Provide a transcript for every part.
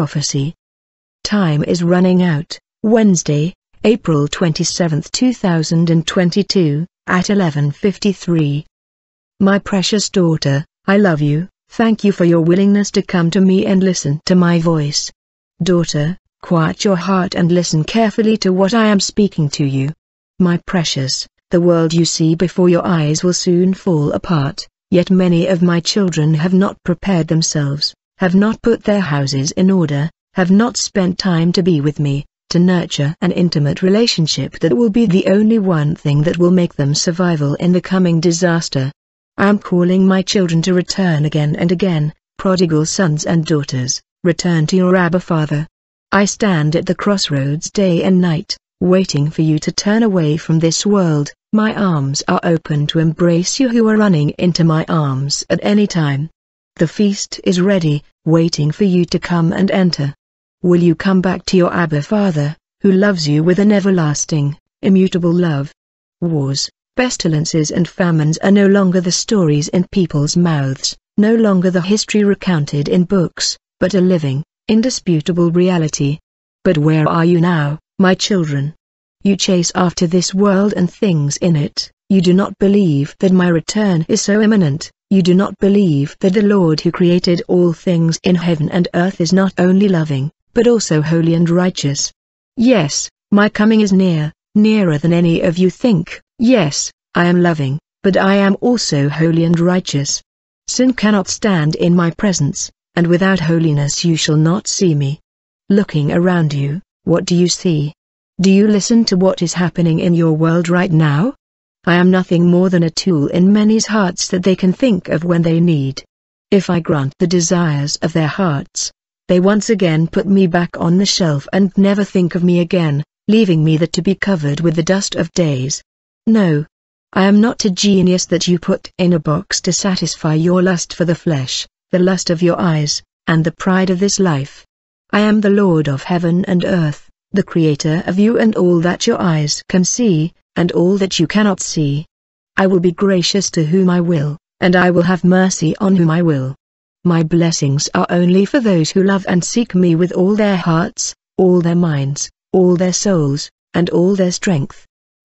prophecy. Time is running out. Wednesday, April 27, 2022, at 11.53. My precious daughter, I love you, thank you for your willingness to come to me and listen to my voice. Daughter, quiet your heart and listen carefully to what I am speaking to you. My precious, the world you see before your eyes will soon fall apart, yet many of my children have not prepared themselves, have not put their houses in order, have not spent time to be with me, to nurture an intimate relationship that will be the only one thing that will make them survival in the coming disaster. I am calling my children to return again and again, prodigal sons and daughters, return to your Abba Father. I stand at the crossroads day and night, waiting for you to turn away from this world, my arms are open to embrace you who are running into my arms at any time. The feast is ready, waiting for you to come and enter. Will you come back to your Abba Father, who loves you with an everlasting, immutable love? Wars, Pestilences and famines are no longer the stories in people's mouths, no longer the history recounted in books, but a living, indisputable reality. But where are you now, my children? You chase after this world and things in it, you do not believe that my return is so imminent, you do not believe that the Lord who created all things in heaven and earth is not only loving, but also holy and righteous. Yes, my coming is near, nearer than any of you think. Yes, I am loving, but I am also holy and righteous. Sin cannot stand in my presence, and without holiness you shall not see me. Looking around you, what do you see? Do you listen to what is happening in your world right now? I am nothing more than a tool in many's hearts that they can think of when they need. If I grant the desires of their hearts, they once again put me back on the shelf and never think of me again, leaving me there to be covered with the dust of days. No. I am not a genius that you put in a box to satisfy your lust for the flesh, the lust of your eyes, and the pride of this life. I am the Lord of heaven and earth, the creator of you and all that your eyes can see, and all that you cannot see. I will be gracious to whom I will, and I will have mercy on whom I will. My blessings are only for those who love and seek me with all their hearts, all their minds, all their souls, and all their strength.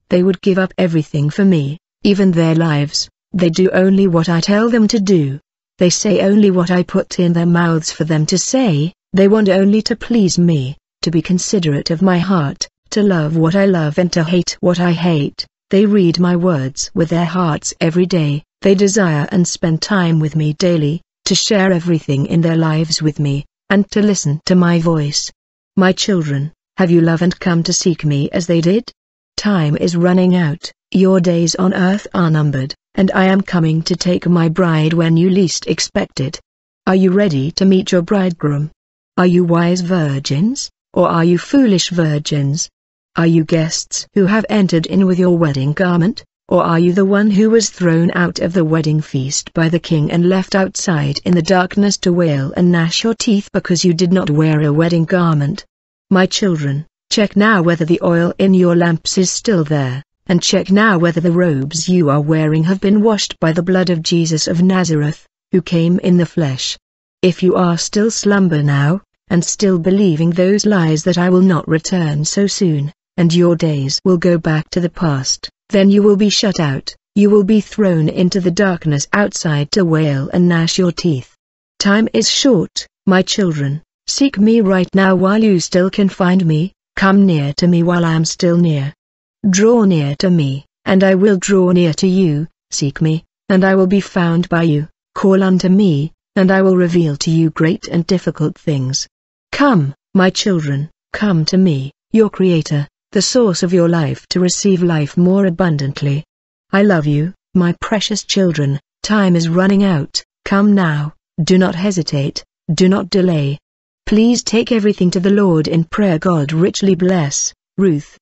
They would give up everything for me, even their lives. They do only what I tell them to do. They say only what I put in their mouths for them to say, they want only to please me, to be considerate of my heart, to love what I love and to hate what I hate. They read my words with their hearts every day, they desire and spend time with me daily, to share everything in their lives with me, and to listen to my voice. My children, have you loved and come to seek me as they did? Time is running out, your days on earth are numbered, and I am coming to take my bride when you least expect it. Are you ready to meet your bridegroom? Are you wise virgins, or are you foolish virgins? Are you guests who have entered in with your wedding garment, or are you the one who was thrown out of the wedding feast by the king and left outside in the darkness to wail and gnash your teeth because you did not wear a wedding garment? My children, Check now whether the oil in your lamps is still there, and check now whether the robes you are wearing have been washed by the blood of Jesus of Nazareth, who came in the flesh. If you are still slumber now, and still believing those lies that I will not return so soon, and your days will go back to the past, then you will be shut out, you will be thrown into the darkness outside to wail and gnash your teeth. Time is short, my children, seek me right now while you still can find me, Come near to me while I am still near. Draw near to me, and I will draw near to you, seek me, and I will be found by you, call unto me, and I will reveal to you great and difficult things. Come, my children, come to me, your Creator, the source of your life to receive life more abundantly. I love you, my precious children, time is running out, come now, do not hesitate, do not delay. Please take everything to the Lord in prayer God richly bless, Ruth.